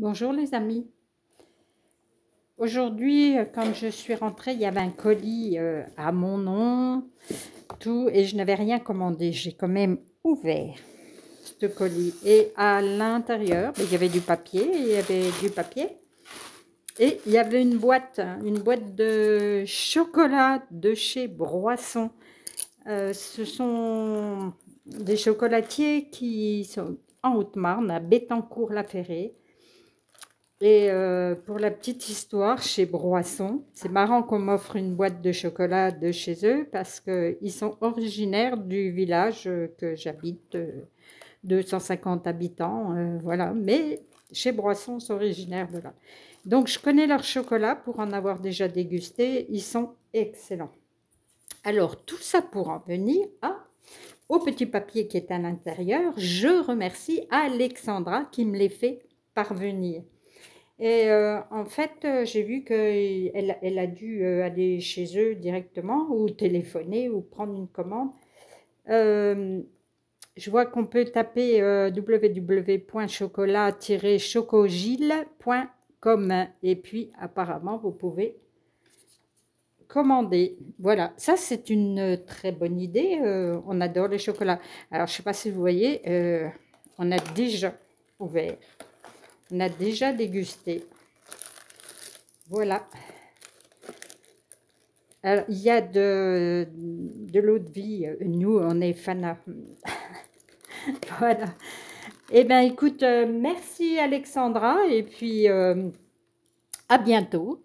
Bonjour les amis. Aujourd'hui, quand je suis rentrée, il y avait un colis euh, à mon nom, tout, et je n'avais rien commandé. J'ai quand même ouvert ce colis. Et à l'intérieur, ben, il y avait du papier, il y avait du papier. Et il y avait une boîte, une boîte de chocolat de chez Broisson. Euh, ce sont des chocolatiers qui sont en Haute-Marne, à Bétancourt-la-Ferrée. Et euh, pour la petite histoire, chez Broisson, c'est marrant qu'on m'offre une boîte de chocolat de chez eux parce qu'ils sont originaires du village que j'habite, 250 euh, habitants, euh, voilà. Mais chez Broisson, sont originaires de là. Donc, je connais leur chocolat pour en avoir déjà dégusté. Ils sont excellents. Alors, tout ça pour en venir au petit papier qui est à l'intérieur. Je remercie Alexandra qui me les fait parvenir. Et euh, en fait, euh, j'ai vu qu'elle elle a dû euh, aller chez eux directement ou téléphoner ou prendre une commande. je vois qu'on peut taper www.chocolat-chocogile.com et puis apparemment vous pouvez commander. Voilà, ça c'est une très bonne idée. on adore les chocolats. Alors je ne sais pas si vous voyez, on a déjà ouvert. On a déjà dégusté. Voilà. Il y a de, l'eau de vie. Nous, on est fans. voilà. Eh bien, écoute, euh, merci Alexandra. Et puis, euh, à bientôt.